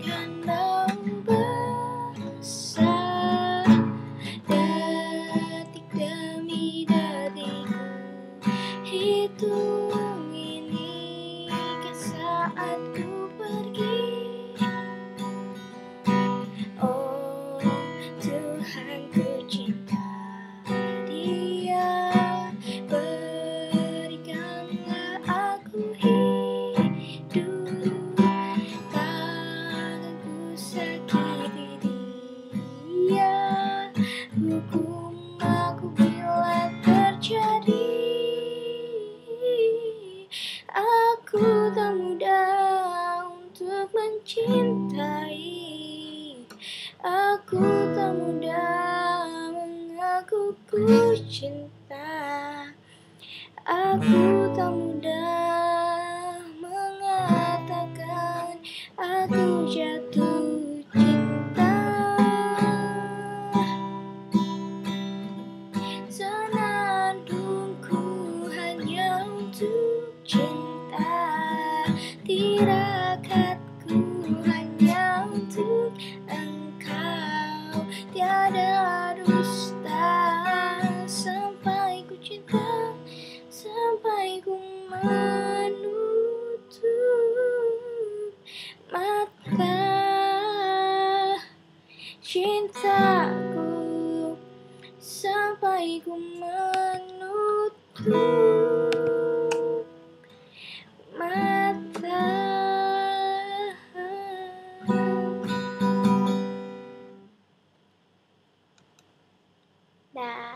again. Saat ku pergi. Oh Tuhan ku cinta dia Berikanlah aku hidup. Takkan ku sakiti dia Hukum mencintai. Aku tak mudah mengaku ku cinta. Aku tak mudah mengatakan Aku jatuh cinta. Senandungku hanya untuk cinta menutup mata Cintaku sampai ku menutup mata. Dah.